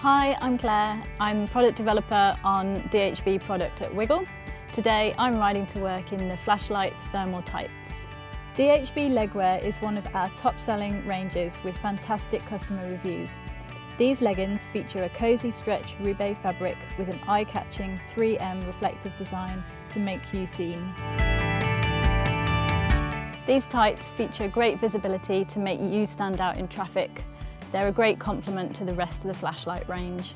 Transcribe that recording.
Hi, I'm Claire. I'm product developer on DHB product at Wiggle. Today I'm riding to work in the Flashlight Thermal Tights. DHB legwear is one of our top selling ranges with fantastic customer reviews. These leggings feature a cosy stretch Roubaix fabric with an eye-catching 3M reflective design to make you seen. These tights feature great visibility to make you stand out in traffic. They're a great complement to the rest of the flashlight range.